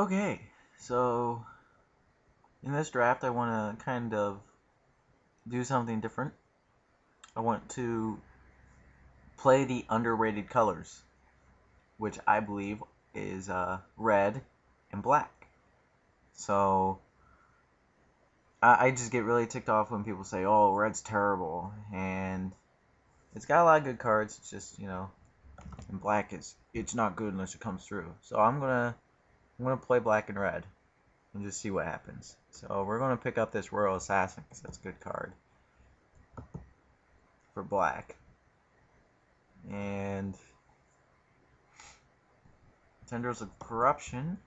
Okay, so in this draft, I want to kind of do something different. I want to play the underrated colors, which I believe is uh, red and black. So I, I just get really ticked off when people say, "Oh, red's terrible," and it's got a lot of good cards. It's just you know, and black is it's not good unless it comes through. So I'm gonna I'm gonna play black and red and just see what happens. So we're gonna pick up this Royal Assassin because that's a good card for black. And Tendrils of Corruption.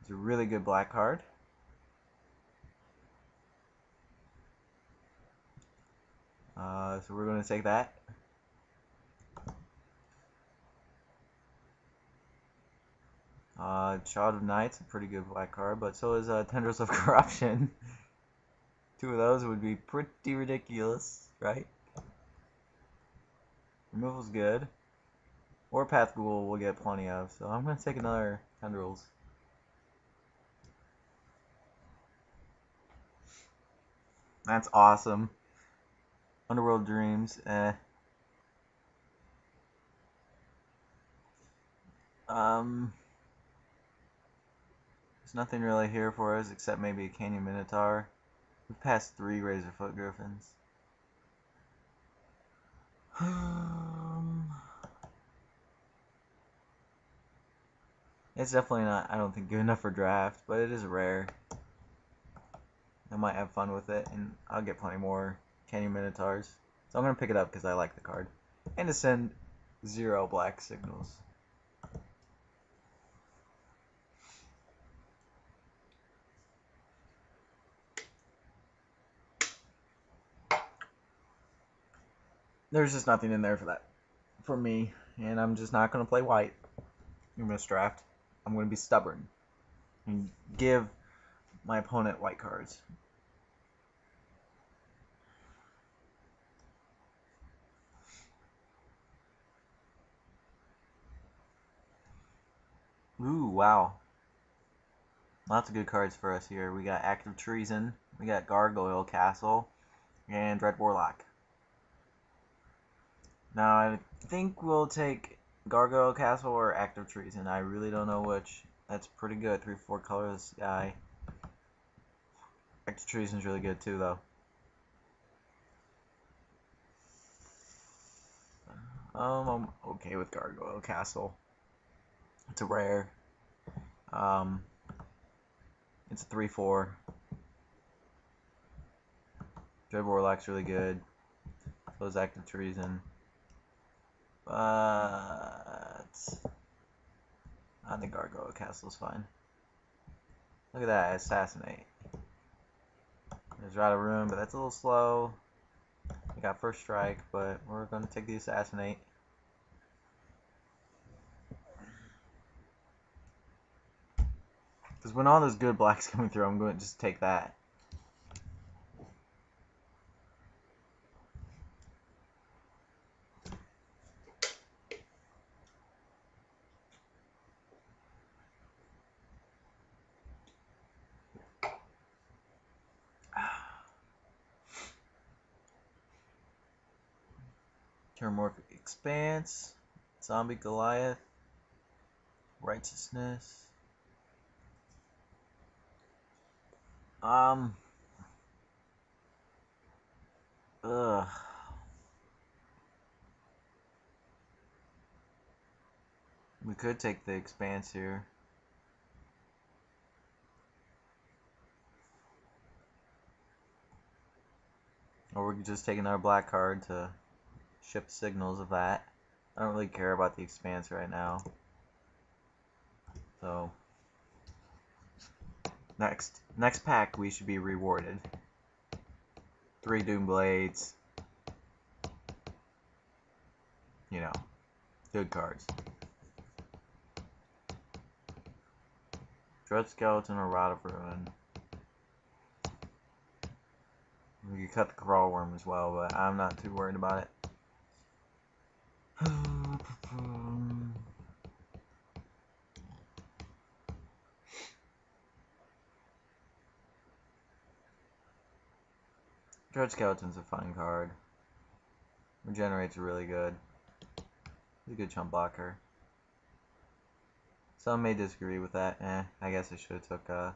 It's a really good black card. Uh, so we're going to take that. Uh, Child of Night's a pretty good black card, but so is uh, Tendrils of Corruption. Two of those would be pretty ridiculous, right? Removal's good. Warpath Ghoul we'll get plenty of, so I'm going to take another Tendrils. That's awesome. Underworld Dreams, eh. Um, there's nothing really here for us except maybe a Canyon Minotaur. We've passed three Razorfoot Griffins. Um, it's definitely not, I don't think, good enough for draft, but it is rare. I might have fun with it, and I'll get plenty more Canyon Minotaurs. So I'm going to pick it up because I like the card. And to send zero black signals. There's just nothing in there for that. For me. And I'm just not going to play white in this draft. I'm going to be stubborn. And give my opponent white cards. Ooh, wow. Lots of good cards for us here. We got Act of Treason, we got Gargoyle Castle, and Dread Warlock. Now, I think we'll take Gargoyle Castle or Act of Treason. I really don't know which. That's pretty good. Three, four colors guy. Act of Treason's really good too, though. Um, I'm okay with Gargoyle Castle. It's a rare. Um, it's a 3-4. Dread Warlock's really good. So is Act Treason. But I think Gargoyle Castle is fine. Look at that, Assassinate. There's Rite of Ruin, but that's a little slow. We got First Strike, but we're going to take the Assassinate. Because when all those good blacks coming through, I'm going to just take that. Terramorphic Expanse, Zombie Goliath, Righteousness. Um. Ugh. We could take the expanse here. Or we could just take another black card to ship signals of that. I don't really care about the expanse right now. So. Next, next pack we should be rewarded. Three Doom Blades. You know, good cards. Drudge Skeleton or Rite of Ruin. We could cut the Craw Wurm as well, but I'm not too worried about it. Drudge Skeleton's a fun card. Regenerates really good. He's a good chump blocker. Some may disagree with that. Eh, I guess I should have took uh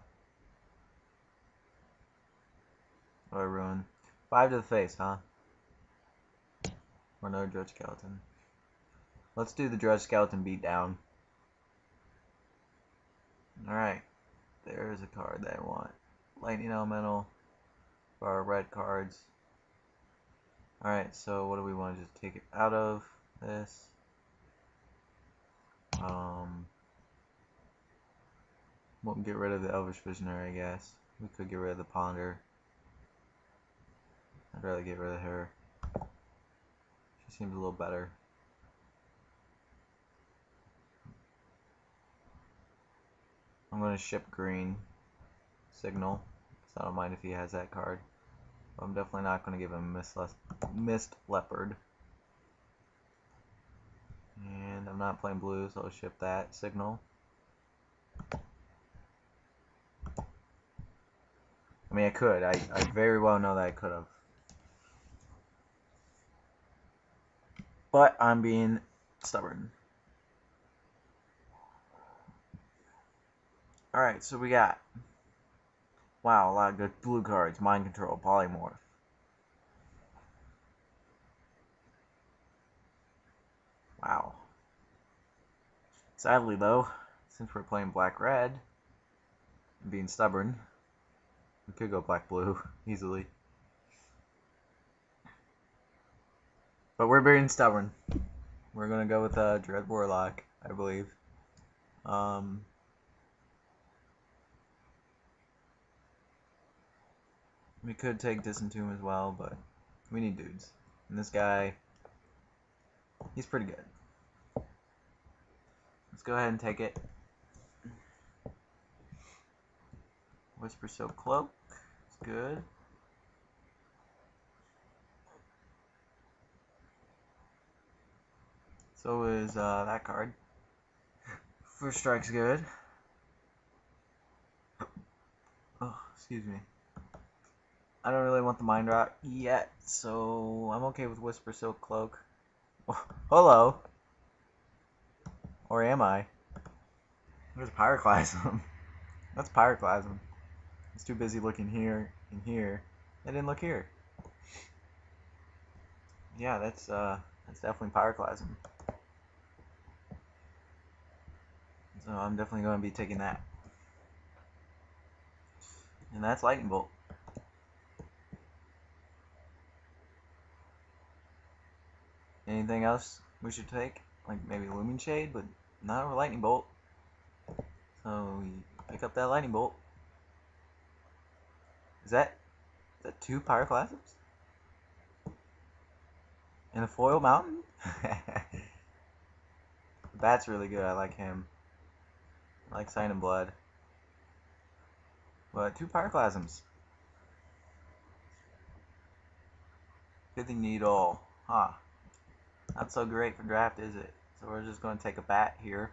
or ruin. Five to the face, huh? Or no Drudge Skeleton. Let's do the Drudge Skeleton beatdown. Alright. There's a card that I want. Lightning Elemental for our red cards. Alright, so what do we want to just take it out of this? Um, we'll get rid of the Elvish Visionary, I guess. We could get rid of the Ponder. I'd rather get rid of her. She seems a little better. I'm going to ship green signal. I don't mind if he has that card. I'm definitely not going to give him Mist, Mist Leopard. And I'm not playing blue, so I'll ship that signal. I mean, I could. I, I very well know that I could have. But I'm being stubborn. Alright, so we got... Wow, a lot of good blue cards. Mind Control, Polymorph. Wow. Sadly, though, since we're playing black-red, and being stubborn, we could go black-blue easily. But we're being stubborn. We're gonna go with uh, Dread Warlock, I believe. Um, we could take Disentomb as well, but we need dudes. And this guy, he's pretty good. Let's go ahead and take it. Whispersilk Cloak, it's good. So is uh, that card. First strike's good. Oh, excuse me. I don't really want the Mind Rot yet, so I'm okay with Whispersilk Cloak. Hello. Or am I? There's Pyroclasm. That's Pyroclasm. It's too busy looking here and here. I didn't look here. Yeah, that's uh, that's definitely Pyroclasm. So I'm definitely going to be taking that. And that's Lightning Bolt. Anything else we should take? Like maybe Looming Shade, but not a Lightning Bolt. So we pick up that Lightning Bolt. Is that is that two Pyroclasms? In a foil mountain? bat's really good, I like him. I like Sign in Blood. But two Pyroclasms. Good thing you need all. Huh. Not so great for draft, is it? So we're just going to take a bat here.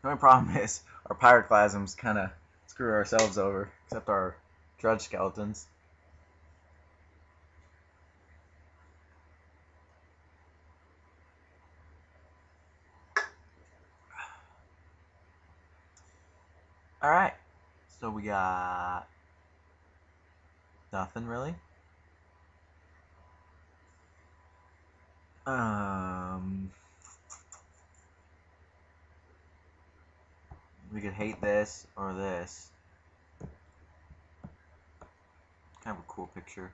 The only problem is our Pyroclasms kind of screw ourselves over, except our Drudge Skeletons. Alright, so we got nothing really. Um, we could hate this or this. Kind of a cool picture.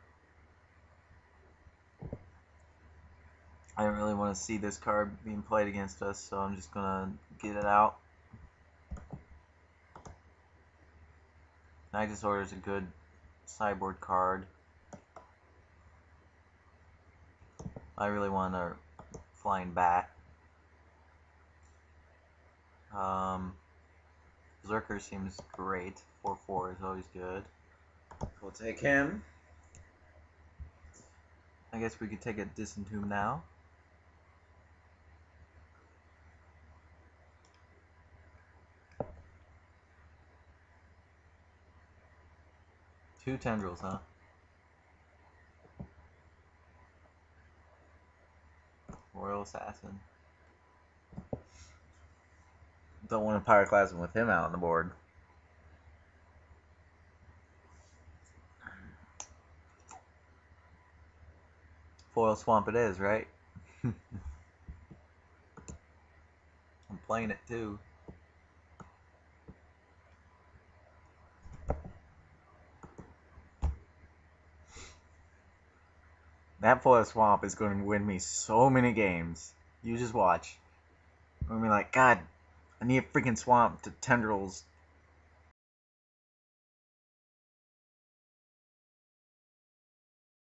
I don't really want to see this card being played against us, so I'm just gonna get it out. Night Disorder is a good sideboard card. I really want a flying bat. Um, Zerker seems great. 4-4 is always good. We'll take him. I guess we could take a Disentomb now. Two tendrils, huh? Royal Assassin. Don't want a Pyroclasm with him out on the board. Foil Swamp it is, right? I'm playing it too. That Foil Swamp is going to win me so many games. You just watch. I'm gonna be like, God, I need a freaking swamp to tendrils